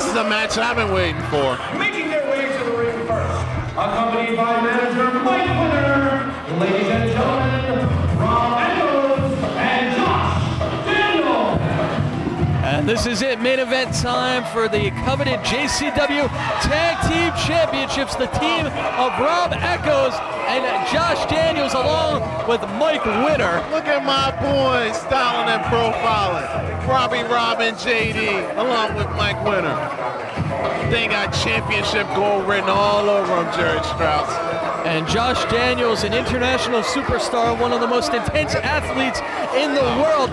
This is a match I've been waiting for. This is it, main event time for the coveted JCW Tag Team Championships. The team of Rob Eckos and Josh Daniels along with Mike Winter. Look at my boys styling and profiling. Robbie Robin JD along with Mike Winter. They got championship gold written all over them, Jerry Strauss. And Josh Daniels, an international superstar, one of the most intense athletes in the world.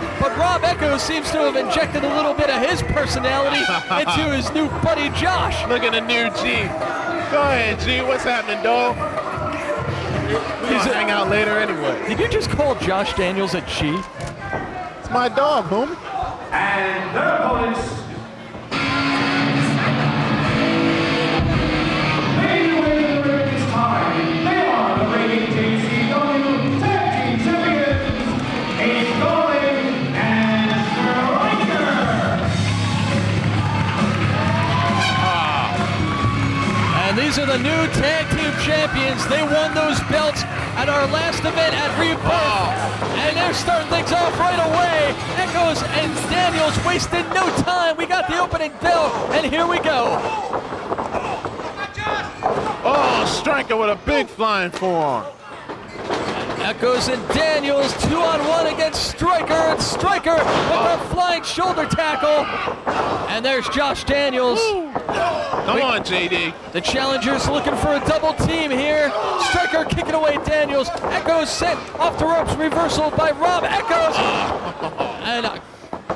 But Rob Eckos seems to have injected a little bit of his personality into his new buddy Josh. Look at the new G. Go ahead, G. What's happening, dog? We're He's gonna hang out later anyway. Did you just call Josh Daniels a G? It's my dog, homie. And their opponents. The new tag team champions. They won those belts at our last event at Rebirth. And they're starting things off right away. Eckos and Daniels wasted no time. We got the opening bell, and here we go. Oh, striker with a big flying forearm. Eckos and Daniels, two on one against Striker. And Striker with a oh. flying shoulder tackle. And there's Josh Daniels. Come on, JD. The challengers looking for a double team here. Striker kicking away Daniels. Eckos sent off the ropes. Reversal by Rob Eckos. And uh,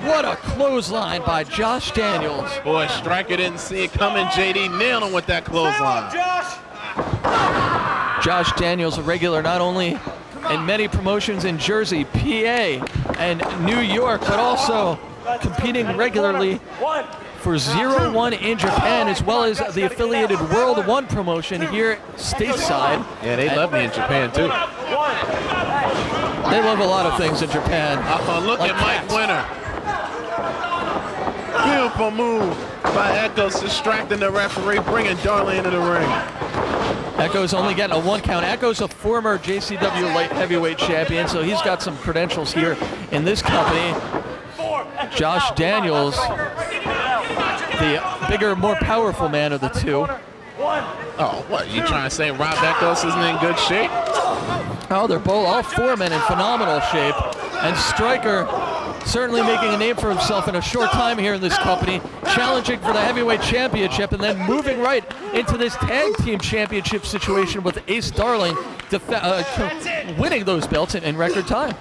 what a clothesline by Josh Daniels. Boy, striker didn't see it coming. JD nailed him with that clothesline. Josh Josh Daniels, a regular not only in many promotions in Jersey, PA, and New York, but also competing regularly for Zero One in Japan, as well as the affiliated World One promotion here stateside. Yeah, they love me in Japan too. They love a lot of things in Japan. Oh, look Like at Mike cats. Winter. Beautiful move by Eckos, distracting the referee, bringing Darling into the ring. Eckos only getting a one count. Eckos a former JCW light heavyweight champion, so he's got some credentials here in this company. Josh Daniels, the bigger, more powerful man of the two. Oh, what? You trying to say Rob Eckos isn't in good shape? Oh, they're both all four men in phenomenal shape. And Striker certainly making a name for himself in a short time here in this company, challenging for the heavyweight championship and then moving right into this tag team championship situation with Ace Darling uh, winning those belts in, in record time.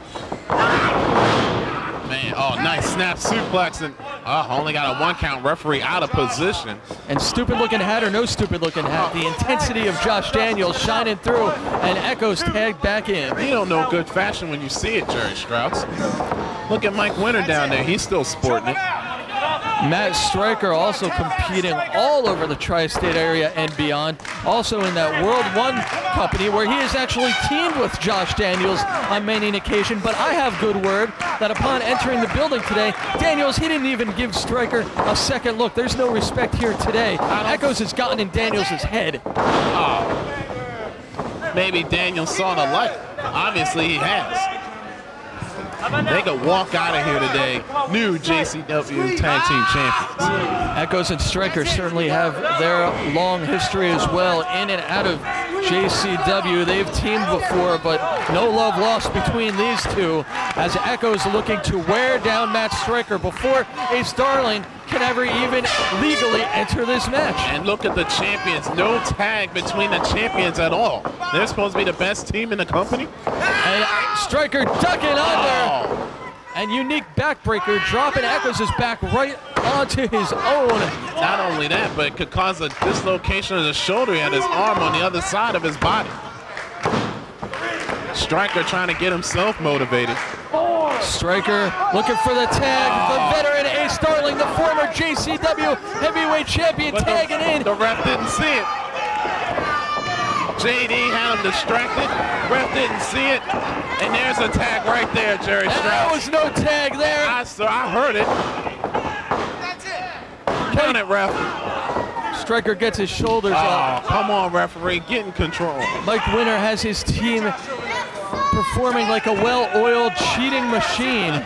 Man, oh, nice snap suplex, and oh, only got a one count referee out of position. And stupid looking hat or no stupid looking hat, the intensity of Josh Daniels shining through and Eckos tagged back in. You don't know good fashion when you see it, Jerry Strauss. Look at Mike Winter down there. He's still sporting it. Matt Striker also competing all over the tri-state area and beyond. Also in that World One company where he has actually teamed with Josh Daniels on many an occasion. But I have good word that upon entering the building today, Daniels, he didn't even give Striker a second look. There's no respect here today. Eckos has gotten in Daniels' head. Oh. Maybe Daniel saw the light. Obviously, he has. They could walk out of here today, new JCW Tag Team Champions. Eckos and Striker certainly have their long history as well in and out of JCW. They've teamed before, but no love lost between these two as Eckos looking to wear down Matt Striker before Ace Darling can ever even legally enter this match. And look at the champions. No tag between the champions at all. They're supposed to be the best team in the company. And Striker ducking under. Oh, And unique backbreaker dropping Eckos' back right onto his own. not only that, but it could cause a dislocation of the shoulder. and his arm on the other side of his body. Striker trying to get himself motivated. Striker looking for the tag. The veteran Ace Darling, the former JCW heavyweight champion, But the- tagging in. The ref didn't see it. JD had him distracted. Ref didn't see it. And there's a tag right there, Jerry And there was no tag there. I, saw, I heard it. Count it, ref. Striker gets his shoulders up. Oh, come on, referee, get in control. Mike Winter has his team performing like a well-oiled cheating machine.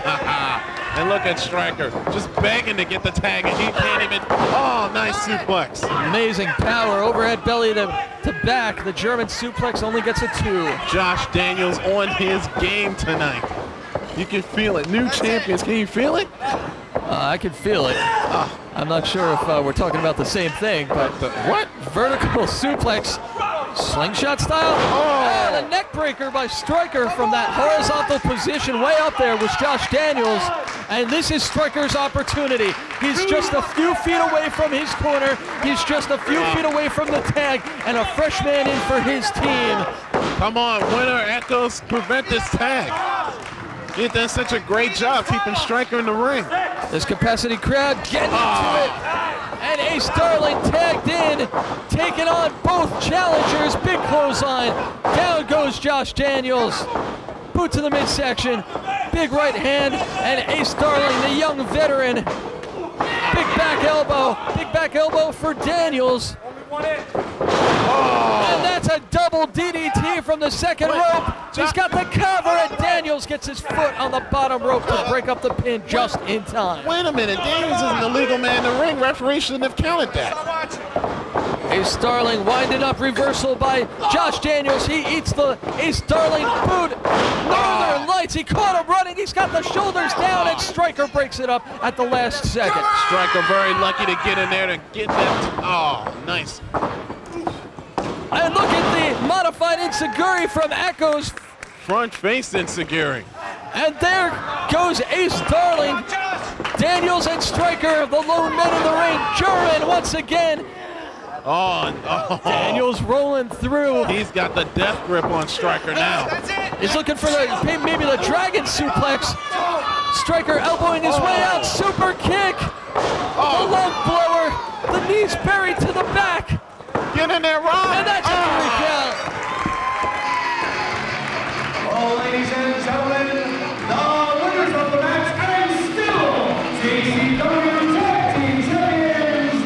and look at Striker, just begging to get the tag, and he can't even. Oh, nice suplex. Amazing power, overhead belly to, to back. The German suplex only gets a two. Josh Daniels on his game tonight. You can feel it. New champions, can you feel it? Uh, I can feel it. I'm not sure if uh, we're talking about the same thing, but The, what? vertical suplex, slingshot style. Oh. And a oh. neck breaker by Striker from that horizontal position way up there was Josh Daniels. And this is Striker's opportunity. He's just a few feet away from his corner. He's just a few feet away from the tag, and a fresh man in for his team. Come on, winner Eckos, prevent this tag. You've done such a great job keeping Striker in the ring. This capacity crowd getting into ah. it. And Ace Darling tagged in, taking on both challengers. Big clothesline. Down goes Josh Daniels. Boot to the midsection. Big right hand. And Ace Darling, the young veteran. Big back elbow. Big back elbow for Daniels. Oh. And that's a double DDT from the second rope. He's got the cover, and Daniels gets his foot on the bottom rope to break up the pin just in time. Wait a minute, Daniels isn't the legal man in the ring. Referee shouldn't have counted that. Ace Darling winding up reversal by Josh Daniels. He eats the Ace Darling boot. Northern ah. Lights. He caught him running. He's got the shoulders down, and Striker breaks it up at the last second. Striker very lucky to get in there to get that. Oh, nice. And look at the modified Enzuigiri from Echoes. Front face insecurity. And there goes Ace Darling. Daniels and Striker, the lone men in the ring. German once again. Oh, oh. Daniels rolling through. He's got the death grip on Striker now. He's looking for the maybe the dragon suplex. Striker elbowing his way out. Super kick. The oh. lung blower. The knees buried to the back. Get in there, Ron. And that's a three Oh. count. Well, ladies and gentlemen, the winners of the match and still JCW Tag Team Champions,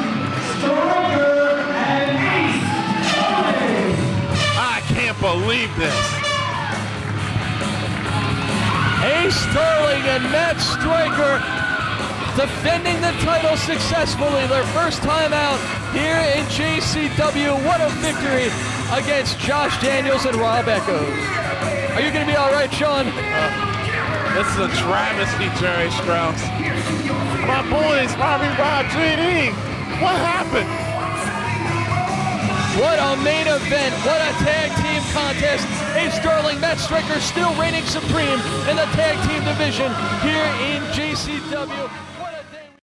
Striker and Ace Darling. I can't believe this. Ace Darling and Matt Striker defending the title successfully. Their first time out here in JCW. What a victory against Josh Daniels and Rob Eckos. Are you going to be all right, Sean? Uh, this is a travesty, Jerry Strauss. My boys, Robbie Rob, JD. What happened? What a main event. What a tag team contest. Ace Darling, Matt Striker still reigning supreme in the tag team division here in JCW.